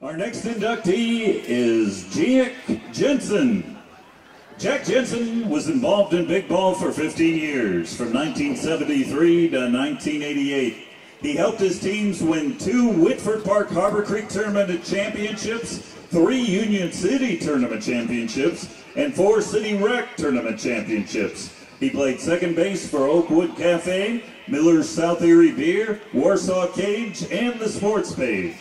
Our next inductee is Jack Jenson. Jack Jenson was involved in big ball for 15 years, from 1973 to 1988. He helped his teams win two Whitford Park Harbor Creek Tournament championships, three Union City Tournament championships, and four City Rec Tournament championships. He played second base for Oakwood Cafe, Miller's South Erie Beer, Warsaw Cage, and the Sports Page.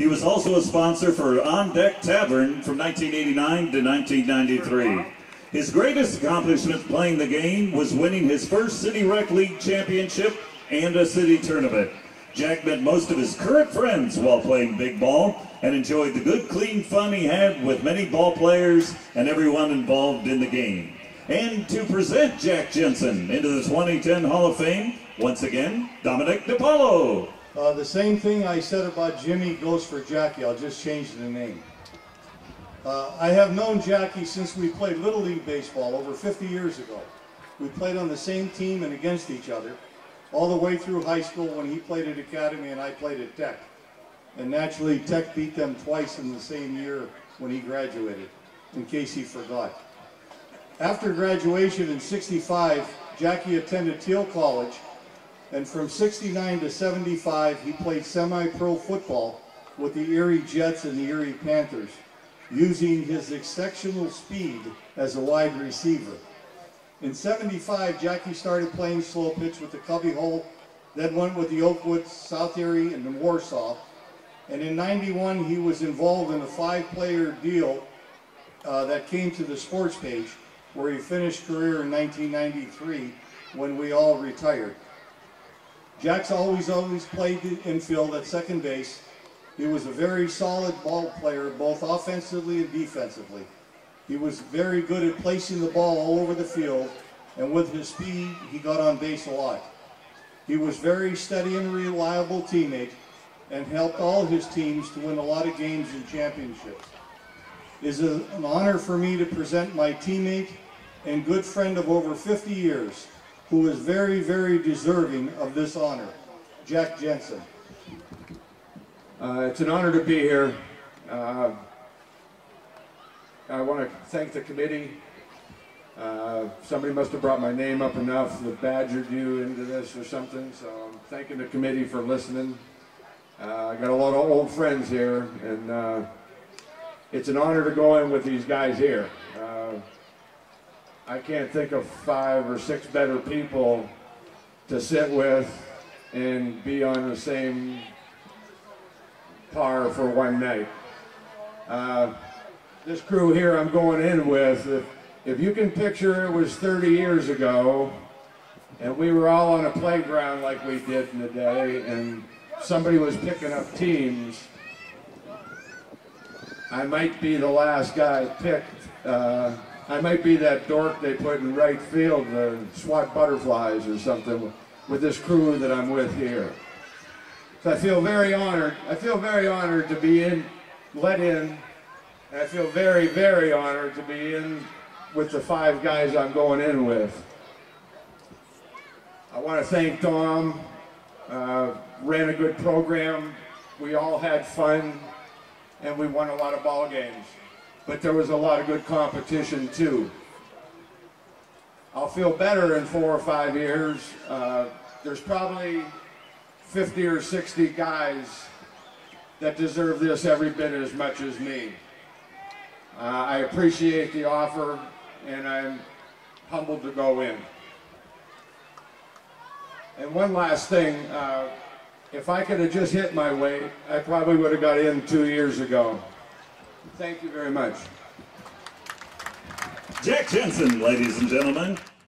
He was also a sponsor for On Deck Tavern from 1989 to 1993. His greatest accomplishment playing the game was winning his first City Rec League championship and a city tournament. Jack met most of his current friends while playing big ball and enjoyed the good, clean fun he had with many ball players and everyone involved in the game. And to present Jack Jenson into the 2010 Hall of Fame, once again, Dominic DiPaolo. Uh, the same thing I said about Jimmy goes for Jackie. I'll just change the name. Uh, I have known Jackie since we played Little League Baseball over 50 years ago. We played on the same team and against each other all the way through high school when he played at Academy and I played at Tech. And naturally, Tech beat them twice in the same year when he graduated, in case he forgot. After graduation in 65, Jackie attended Thiel College and from 69 to 75, he played semi-pro football with the Erie Jets and the Erie Panthers, using his exceptional speed as a wide receiver. In 75, Jackie started playing slow pitch with the Cubby Hole, then went with the Oakwood, South Erie, and the Warsaw. And in 91, he was involved in a five-player deal uh, that came to the sports page, where he finished career in 1993 when we all retired. Jack's always, always played the infield at second base. He was a very solid ball player, both offensively and defensively. He was very good at placing the ball all over the field, and with his speed, he got on base a lot. He was very steady and reliable teammate, and helped all his teams to win a lot of games and championships. It is an honor for me to present my teammate and good friend of over 50 years, who is very, very deserving of this honor, Jack Jenson. Uh, it's an honor to be here. Uh, I want to thank the committee. Uh, somebody must have brought my name up enough that badgered you into this or something, so I'm thanking the committee for listening. Uh, I got a lot of old friends here, and uh, it's an honor to go in with these guys here. I can't think of five or six better people to sit with and be on the same par for one night. Uh, this crew here I'm going in with, if, if you can picture it was 30 years ago and we were all on a playground like we did in the day and somebody was picking up teams, I might be the last guy picked. Uh, I might be that dork they put in right field to swat butterflies or something with this crew that I'm with here. So I feel very honored. I feel very honored to be in, let in. And I feel very, very honored to be in with the five guys I'm going in with. I want to thank Dom. Uh, ran a good program. We all had fun, and we won a lot of ball games but there was a lot of good competition too. I'll feel better in four or five years. Uh, there's probably 50 or 60 guys that deserve this every bit as much as me. Uh, I appreciate the offer and I'm humbled to go in. And one last thing, uh, if I could have just hit my weight, I probably would have got in two years ago. Thank you very much. Jack Jenson, ladies and gentlemen.